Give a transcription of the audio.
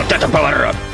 Вот это поворот!